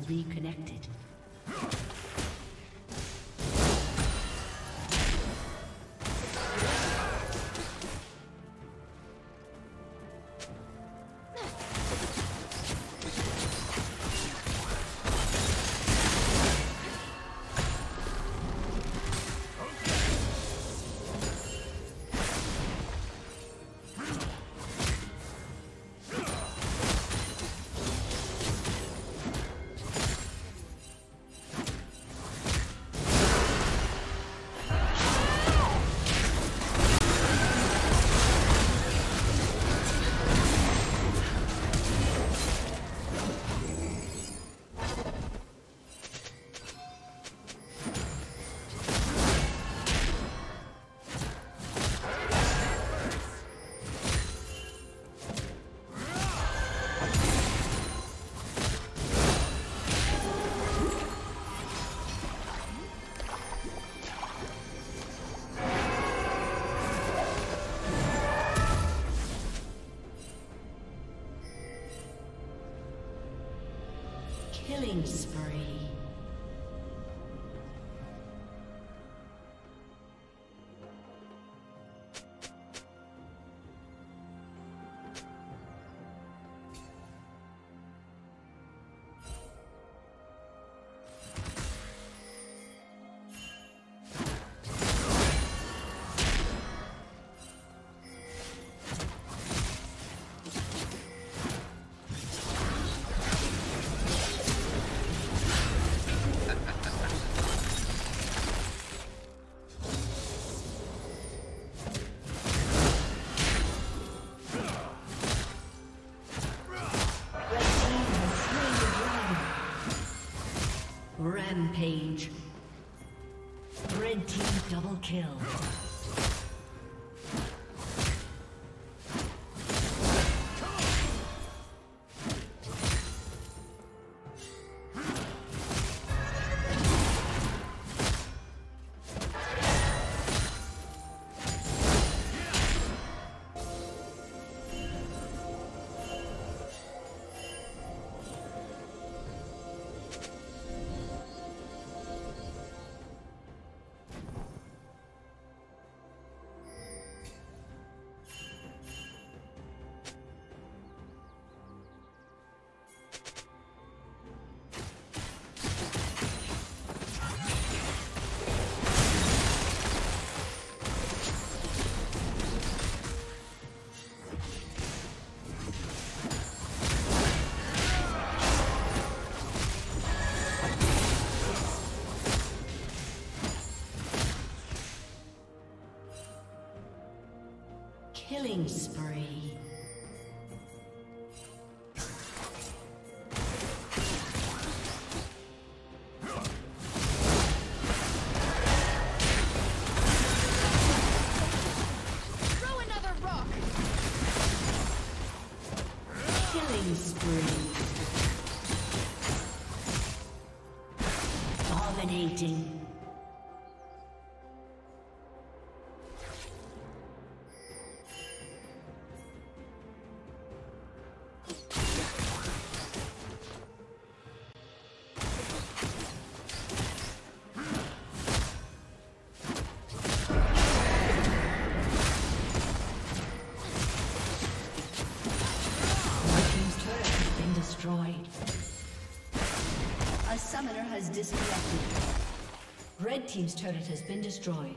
reconnected. Kill. Killing spree. Has disconnected. Red team's turret has been destroyed.